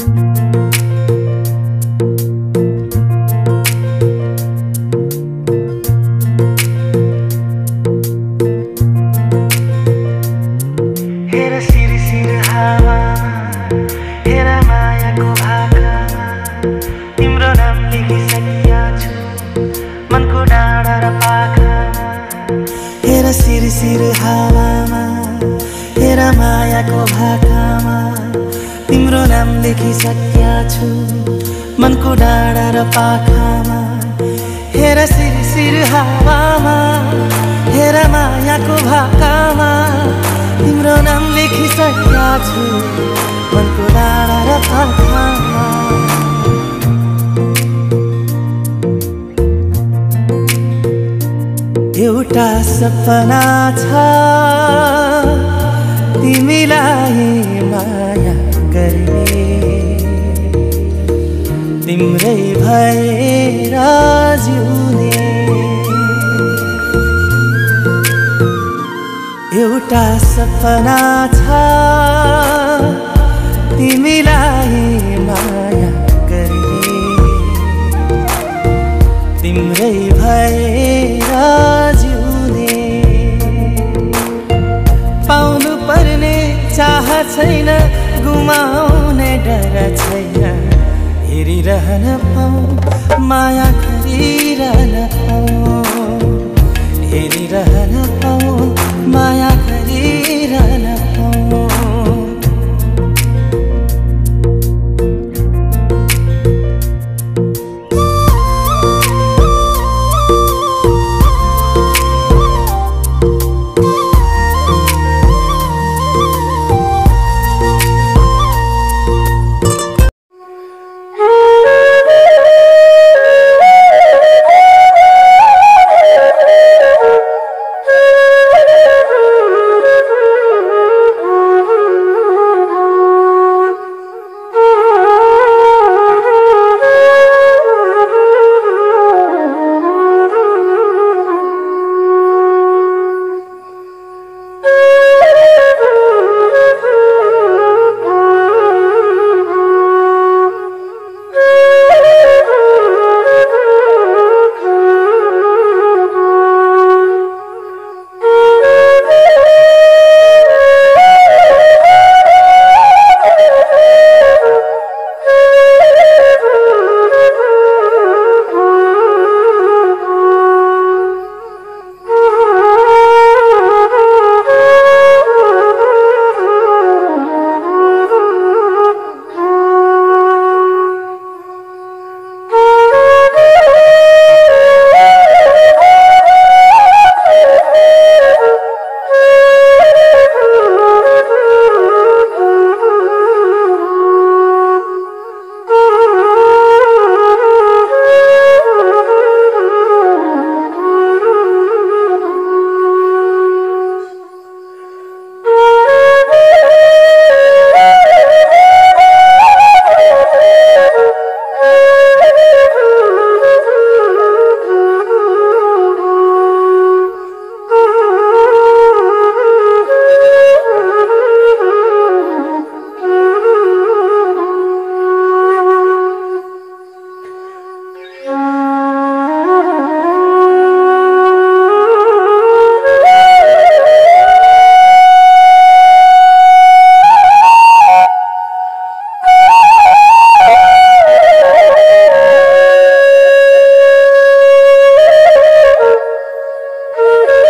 हेर नाम लेखिसकेका छु। मनको डाँडा र पाखामा हेर सिर सिर हावामा हेर मायाको भाकामा तिम्रो नाम लेखिसकेका छु। मनको डाँडा र पाखामा। एउटा सपना छ तिमीलाई माया गर्ने तिम्रै भएर जिउने एउटा सपना छ तिमीलाई